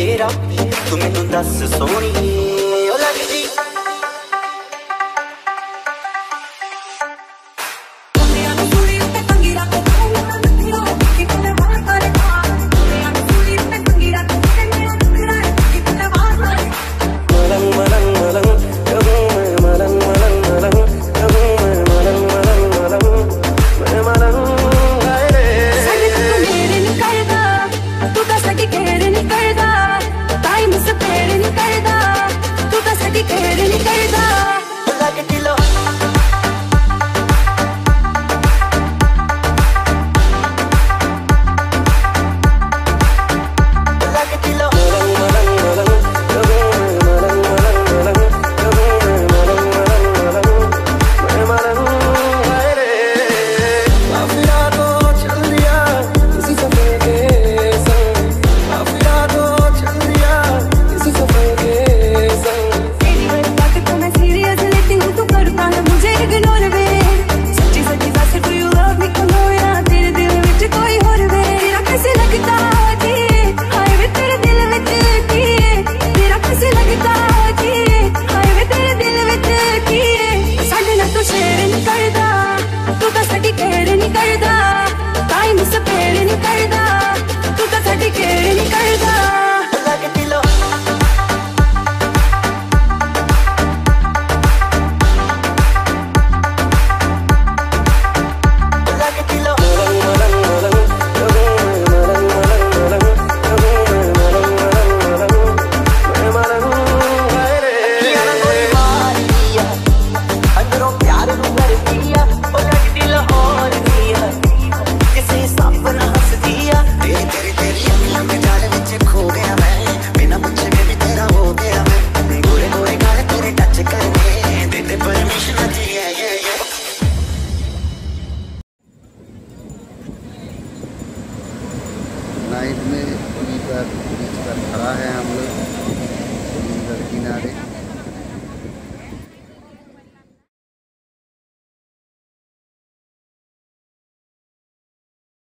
ਮੇਰਾ ਤੂੰ ਮੈਨੂੰ ਦੱਸ ਸੋਣੀਏ Take it में पूरी पर पर खड़ा है।